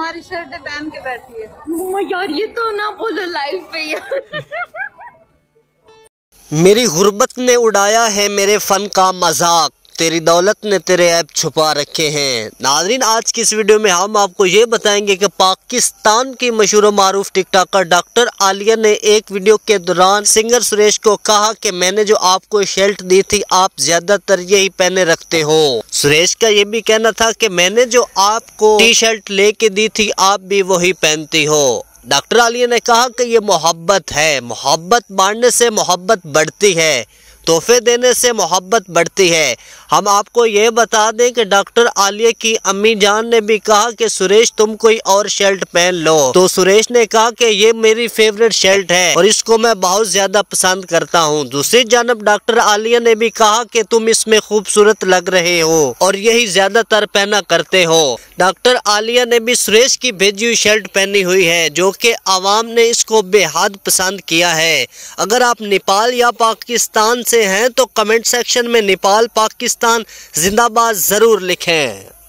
हमारी शर्ट पहन के बैठी है। यार ये तो ना बोलो लाइफ पे यार मेरी गुर्बत ने उड़ाया है मेरे फन का मज़ाक। तेरी दौलत ने तेरे ऐप छुपा रखे हैं। नाजरीन, आज की इस वीडियो में हम आपको ये बताएँगे कि पाकिस्तान की मशहूर मारूफ टिकटॉकर डॉक्टर आलिया ने एक वीडियो के दौरान सिंगर सुरेश को कहा कि मैंने जो आपको शर्ट दी थी, आप ज़्यादातर यही पहने रखते हो। सुरेश का ये भी कहना था कि मैंने जो आपको टी शर्ट लेके दी थी, आप भी वही पहनती हो। डॉक्टर आलिया ने कहा कि ये मोहब्बत है। मोहब्बत बांटने से मोहब्बत बढ़ती है। तोहफे देने से मोहब्बत बढ़ती है। हम आपको ये बता दें कि डॉक्टर आलिया की अम्मी जान ने भी कहा कि सुरेश तुम कोई और शर्ट पहन लो। तो सुरेश ने कहा कि ये मेरी फेवरेट शर्ट है और इसको मैं बहुत ज़्यादा पसंद करता हूँ। दूसरी जानब डॉक्टर आलिया ने भी कहा कि तुम इसमें खूबसूरत लग रहे हो और यही ज़्यादातर पहना करते हो। डॉक्टर आलिया ने भी सुरेश की भेजी हुई शर्ट पहनी हुई है, जो कि आवाम ने इसको बेहद पसंद किया है। अगर आप नेपाल या पाकिस्तान से हैं तो कमेंट सेक्शन में नेपाल पाकिस्तान जिंदाबाद ज़रूर लिखें।